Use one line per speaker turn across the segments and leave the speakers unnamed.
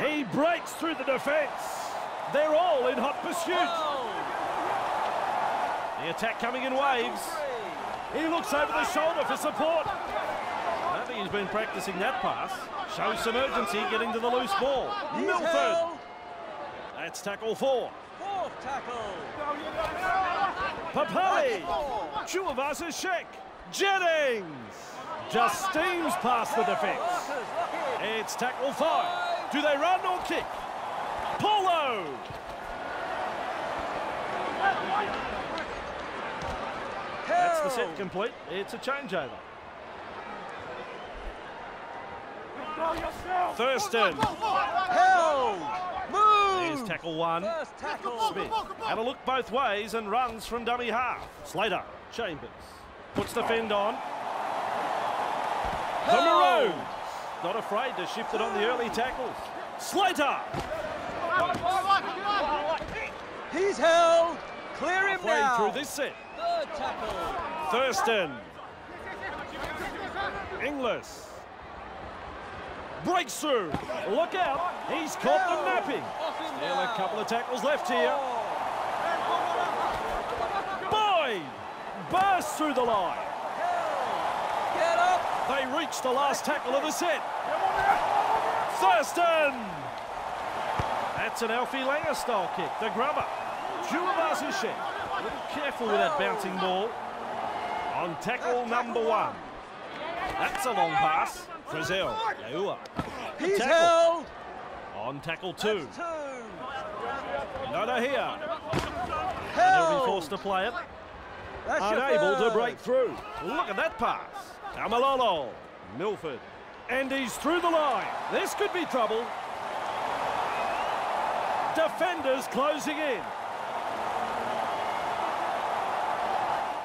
He breaks through the defence. They're all in hot pursuit. The attack coming in waves. He looks over the shoulder for support. I think he's been practicing that pass. Shows some urgency getting to the loose ball. Milford. That's tackle four.
Fourth tackle.
Papalii. Tuivasa-Sheck. Jennings. Just steams past the defence. It's tackle five. Do they run or kick? Polo. That's the set complete. It's a changeover. Thurston. There's
Move.
tackle one.
First tackle.
Smith had a look both ways and runs from dummy half. Slater. Chambers. Puts the fend on. The
Held.
Not afraid to shift it on the early tackles. Slater.
He's held. Clear him
Halfway
now.
through this set.
Third tackle.
Thurston. Inglis. Breaks through. Look out. He's caught them napping. Still a couple of tackles left here. Oh. Boyd bursts through the line. They reach the last tackle of the set. Thurston! That's an Alfie Langer style kick. The grubber. Little careful with that bouncing ball. On tackle number one. That's a long pass. Frizzell. Yaua.
He's held.
On tackle two.
Two.
Noda here. He'll be forced to play it.
That's
Unable to break through. Look at that pass. Taumalolo. Milford. And he's through the line. This could be trouble. Defenders closing in.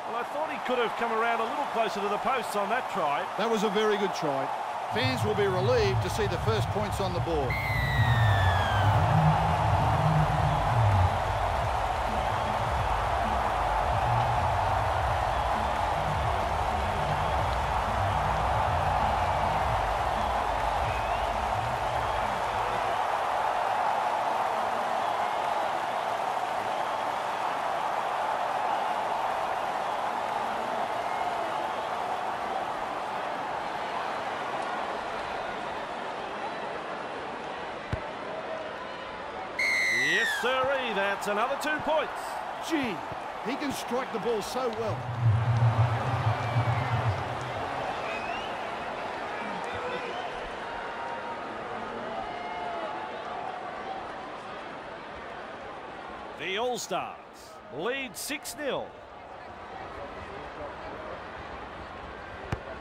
Well, I thought he could have come around a little closer to the posts on that try.
That was a very good try. Fans will be relieved to see the first points on the board.
Yes, sirree. That's another two points.
Gee, he can strike the ball so well.
The All-Stars lead 6-0.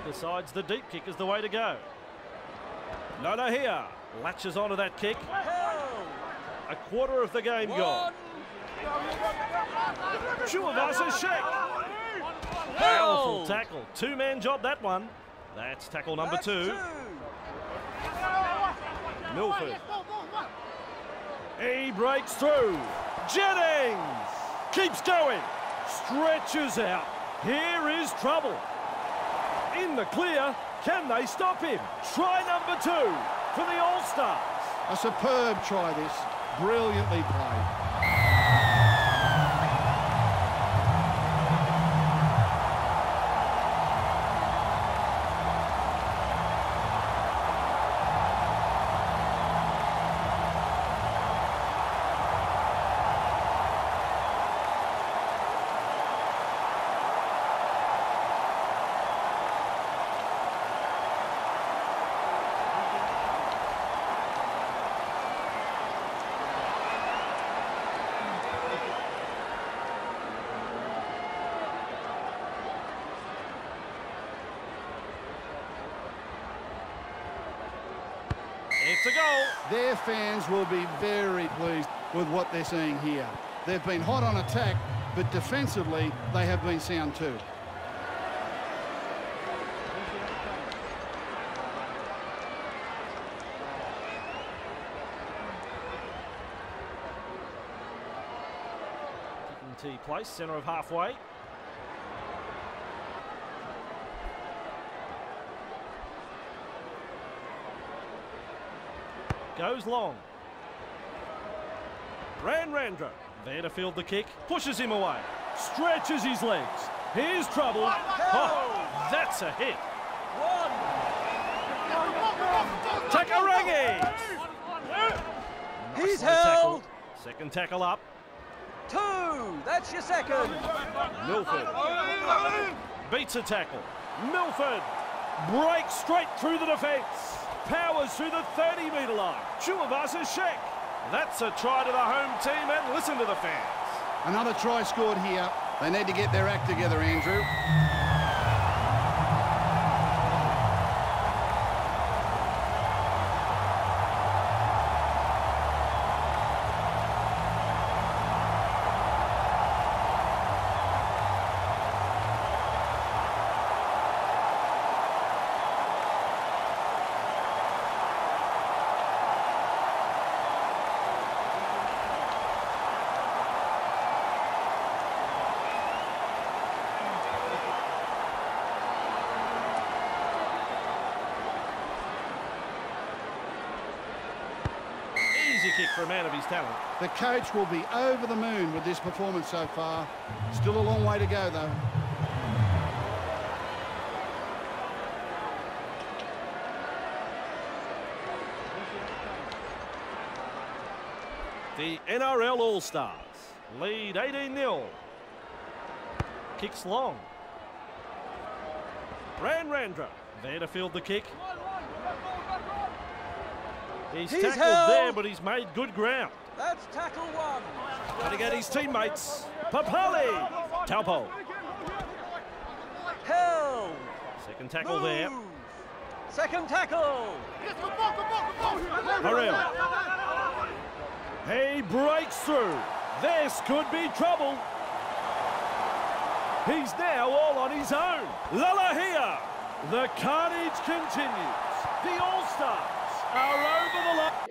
Decides the deep kick is the way to go. Nono here. Latches onto that kick.
Held.
A quarter of the game gone.
One.
Tuivasa-Sheck. Powerful tackle. Two-man job, that one. That's tackle number
That's
two. Milford. He breaks through. Jennings keeps going. Stretches out. Here is trouble. In the clear. Can they stop him? Try number two for the All-Stars.
A superb try this. Brilliantly played.
It's a goal.
Their fans will be very pleased with what they're seeing here. They've been hot on attack, but defensively, they have been sound too.
Tee place, centre of halfway. Goes long. Radradra there to field the kick, pushes him away, stretches his legs. Here's trouble. Oh, that's a hit.
One.
Takarangi.
He's held.
Second tackle up.
Two. That's your second.
Milford beats a tackle. Milford breaks straight through the defence. Powers through the 30 metre line. Tuivasa-Sheck. That's a try to the home team and listen to the fans.
Another try scored here. They need to get their act together, Andrew.
Easy kick for a man of his talent.
The coach will be over the moon with this performance so far. Still a long way to go, though.
The NRL All-Stars lead 18-0. Kicks long. Radradra there to field the kick. He's,
He's
tackled
held.
there, but he's made good ground.
That's tackle one.
Trying to get his teammates. Papalii. Taupo.
Held.
Second tackle there.
Second tackle.
Harrell. He breaks through. This could be trouble. He's now all on his own. Lalahia. The carnage continues. The All-Stars are over the line.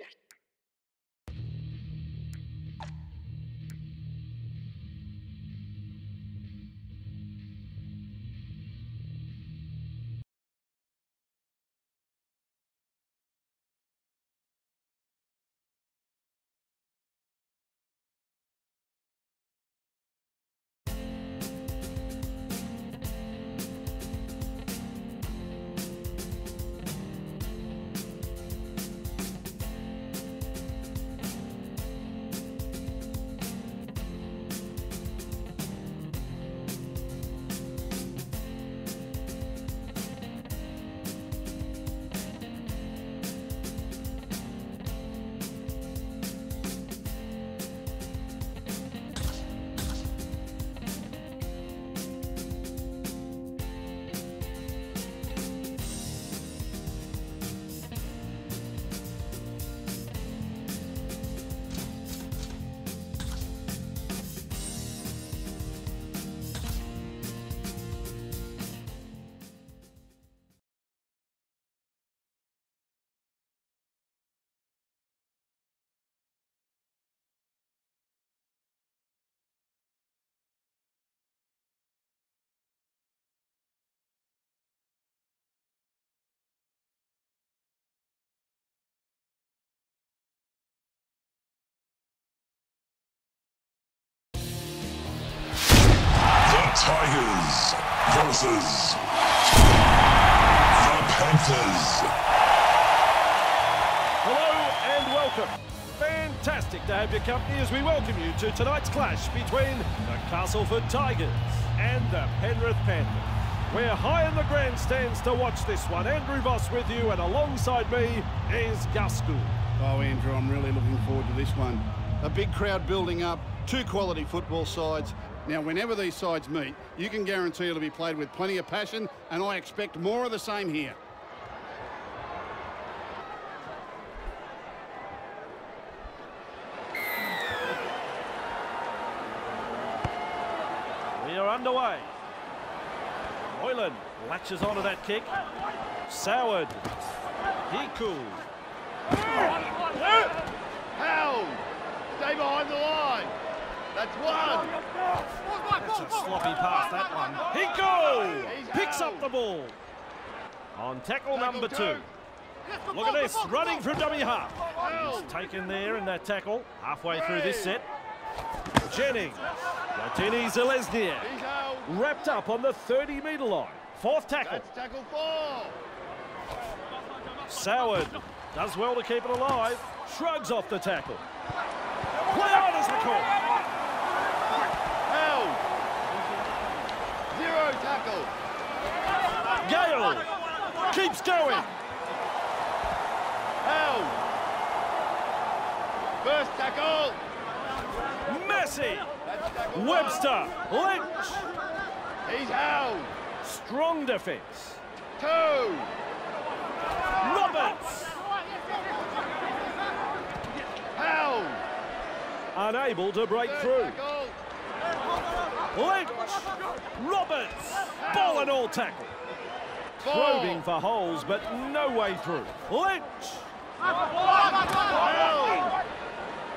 Versus the Panthers.
Hello and welcome. Fantastic to have your company as we welcome you to tonight's clash between the Castleford Tigers and the Penrith Panthers. We're high in the grandstands to watch this one. Andrew Voss with you, and alongside me is Gus Gould.
Oh, Andrew, I'm really looking forward to this one. A big crowd building up, two quality football sides. Now, whenever these sides meet, you can guarantee it'll be played with plenty of passion, and I expect more of the same here.
We are underway. Moylan latches onto that kick. Soward. Hiku.
Held! Stay behind the line! That's one!
That's a sloppy pass, that one. He Hiku picks up the ball. On tackle number two. Look at this, running from dummy half.
Held.
Taken there in that tackle, halfway through this set. Jennings, Watene-Zelezniak,
He's held.
wrapped up on the 30 metre line. Fourth tackle,
That's tackle four.
Soward does well to keep it alive, shrugs off the tackle. Play on the call.
Held. Zero tackle.
Gale keeps going.
Held. First tackle.
Messi,
That's tackle one.
Webster, Lynch,
He's held.
strong defence.
Two.
Roberts,
Held.
unable to break
Third
through.
tackle.
Lynch, Roberts, ball and all tackle. Probing for holes, but no way through. Lynch,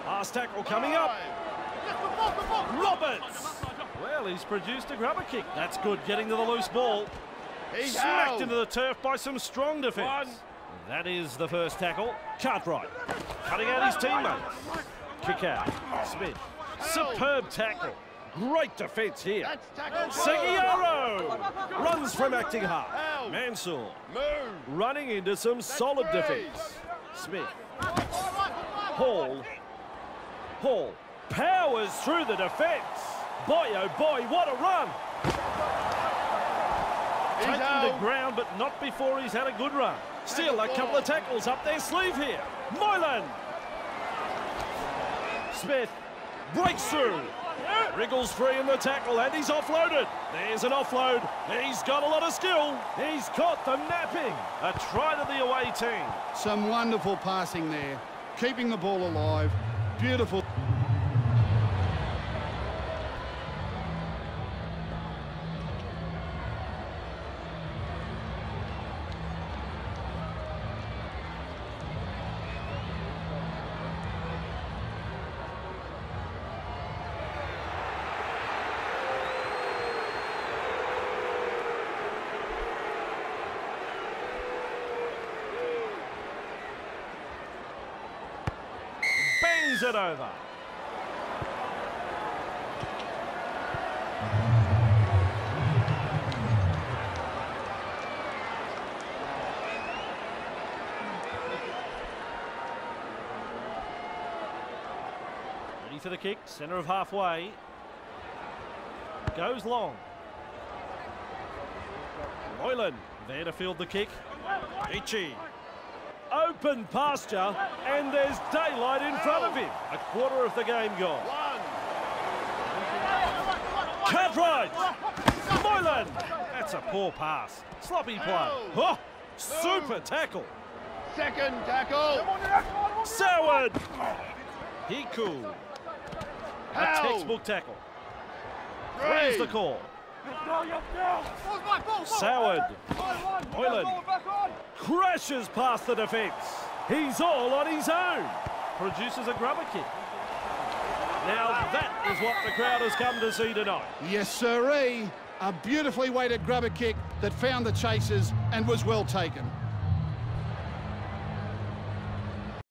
last tackle coming up. Roberts. Well, he's produced a grubber kick. That's good, getting to the loose ball.
He's
Smacked into the turf by some strong defence. That is the first tackle. Cartwright cutting out his teammates. Kick out. Smith. Superb tackle. Great defence here.
That's tackle two.
Segeyaro runs from acting hard. Mansour running into some solid defence. Smith. Hall. Hall powers through the defence. Boy, oh boy, what a run.
He's
Taking to
held.
ground, but not before he's had a good run. Still a couple of tackles up their sleeve here. Moylan. Smith breaks through. Wriggles free in the tackle and he's offloaded. There's an offload. He's got a lot of skill. He's caught the napping. A try to the away team.
Some wonderful passing there, keeping the ball alive. Beautiful.
It over. Ready for the kick, centre of halfway. Goes long. Moylan there to field the kick. Ichi. Open pasture, and there's daylight in front of him. A quarter of the game gone.
One.
Cartwright! Moylan! That's a poor pass. Sloppy play. Oh, super tackle.
Second tackle.
Soward! Hiku. A textbook tackle. Three's the call. Soward. Moylan. Crashes past the defence. He's all on his own. Produces a grubber kick. Now that is what the crowd has come to see tonight.
Yes, sirree. A beautifully weighted grubber kick that found the chasers and was well taken.